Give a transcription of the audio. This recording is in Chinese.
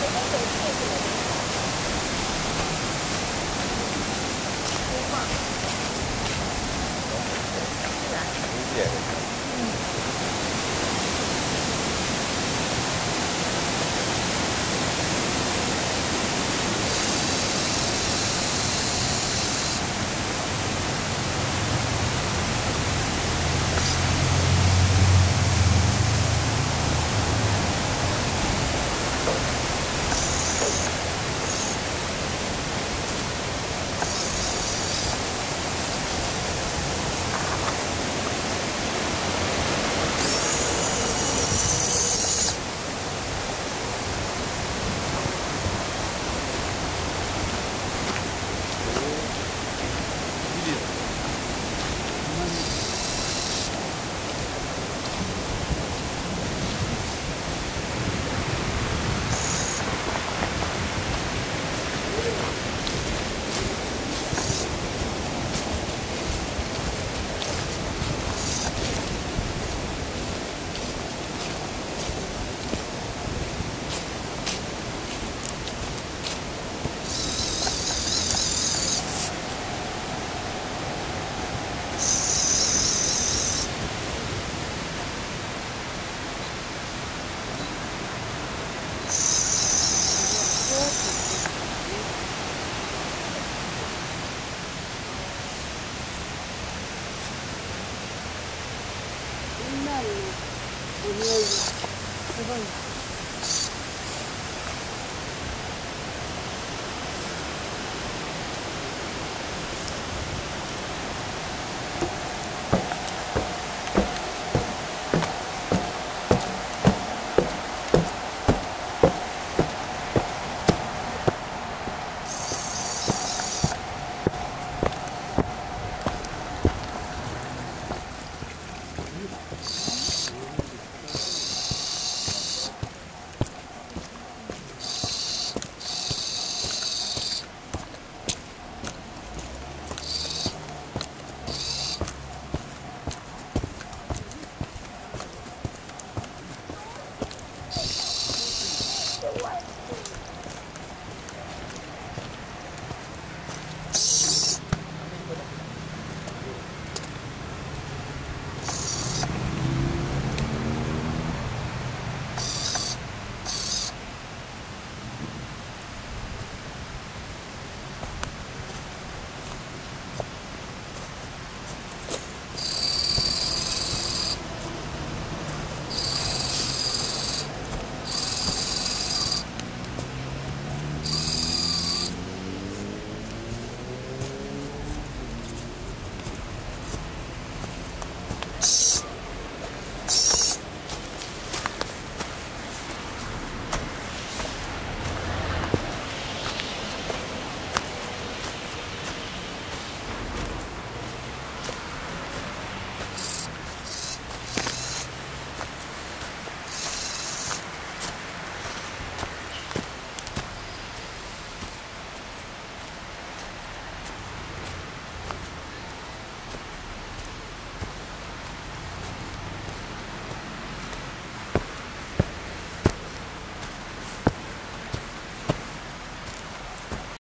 那い匂いがすごい。